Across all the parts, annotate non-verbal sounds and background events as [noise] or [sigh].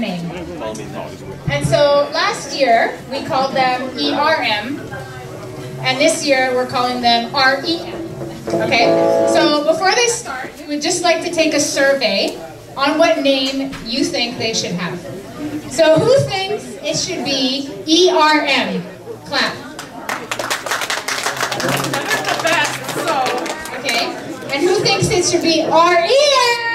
name. And so last year we called them ERM, and this year we're calling them REM. Okay? So before they start, we would just like to take a survey on what name you think they should have. So who thinks it should be ERM? Clap. the best, so. Okay. And who thinks it should be REM?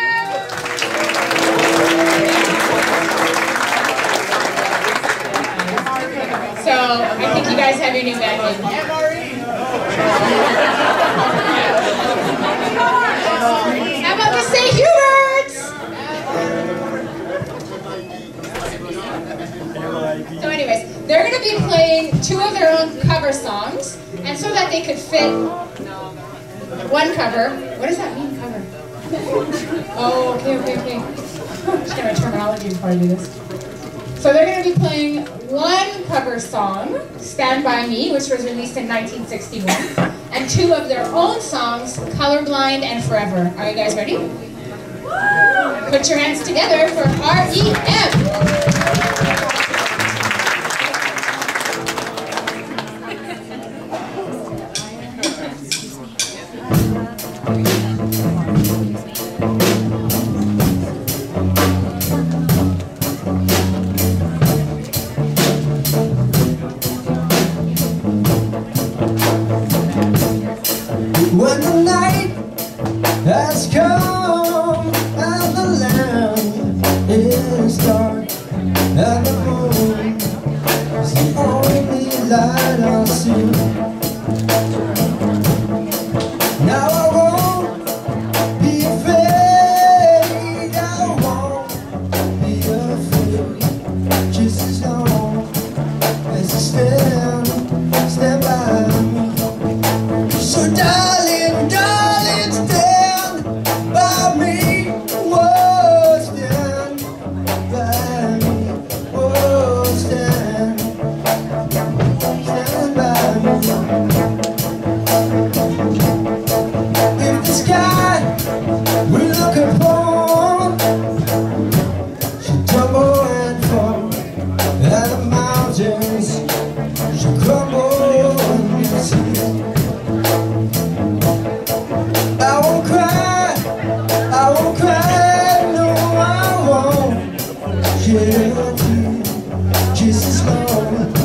St. Huberts? So anyways, they're going to be playing two of their own cover songs, and so that they could fit one cover. What does that mean, cover? Oh, okay, okay, okay. Just gonna terminology before I do this. So they're going to be playing one cover song, Stand By Me, which was released in 1961, and two of their own songs, Colorblind and Forever. Are you guys ready? Put your hands together for REM. When [laughs] as long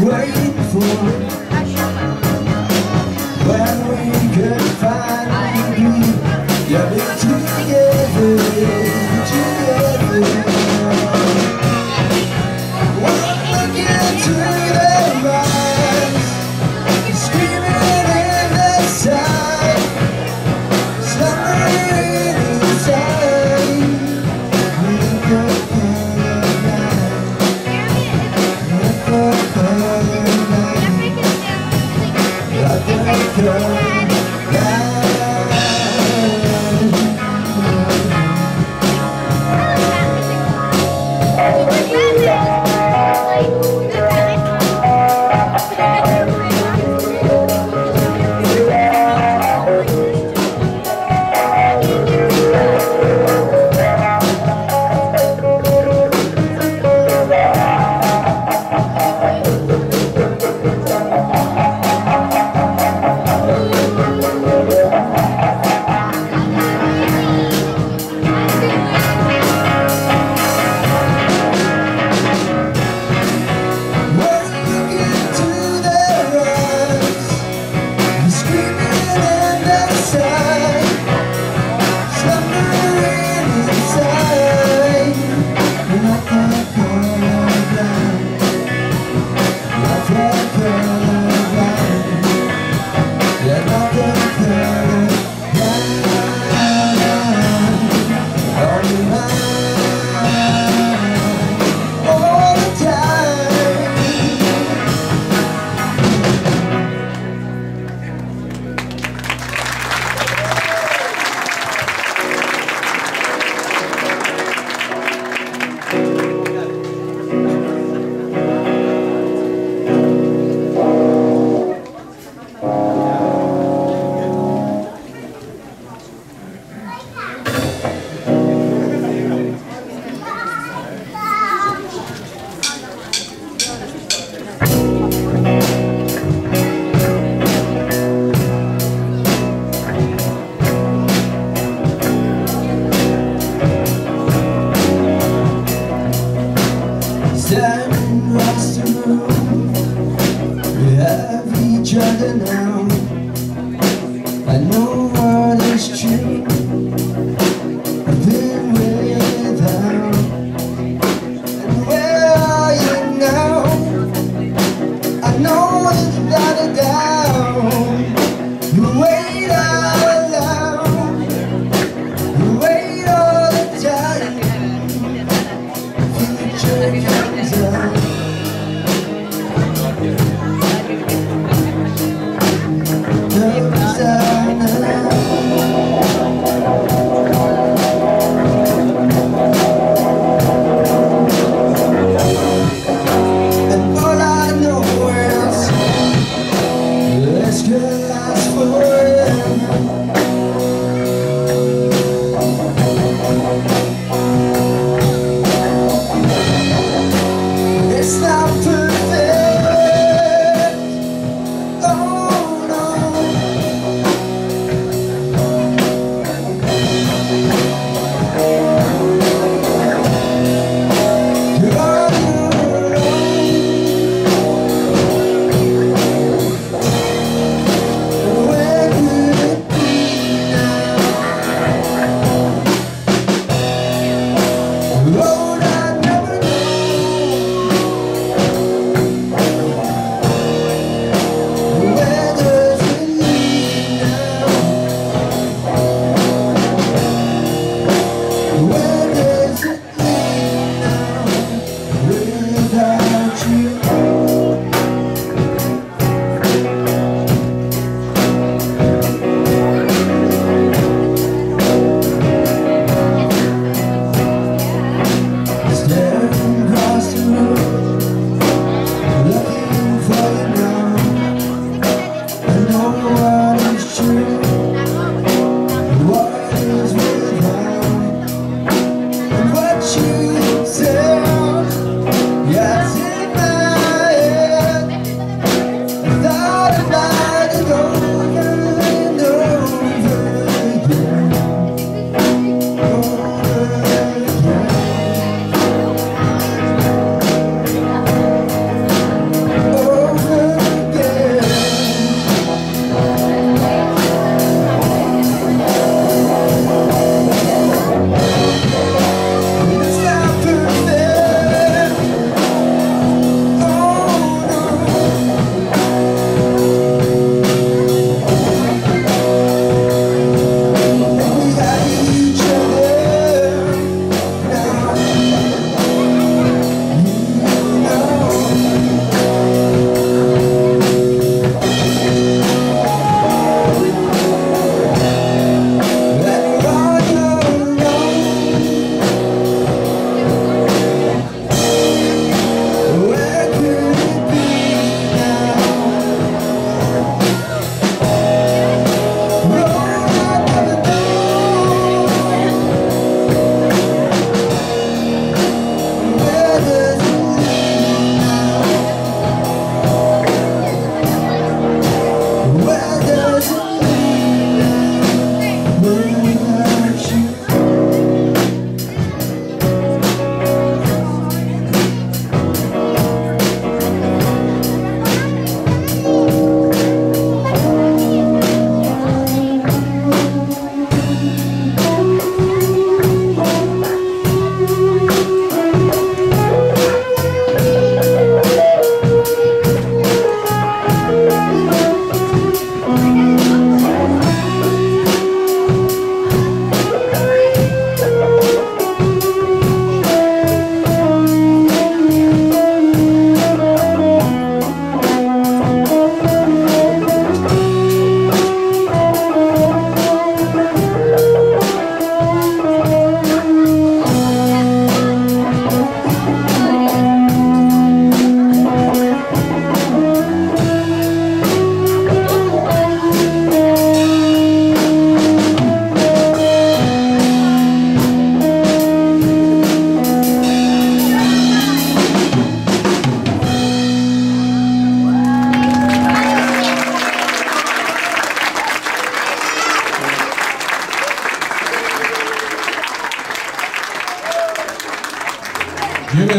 waiting for.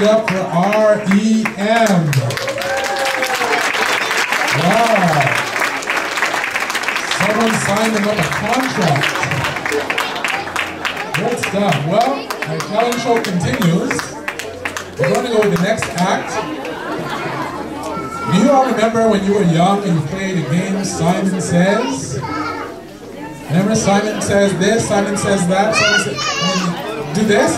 R-E-M. Wow. Someone signed up a contract. Good stuff. Well, our talent show continues. We're going to go with the next act. Do you all remember when you were young and you played a game Simon Says? Remember Simon says this, Simon says that, Simon says, do this?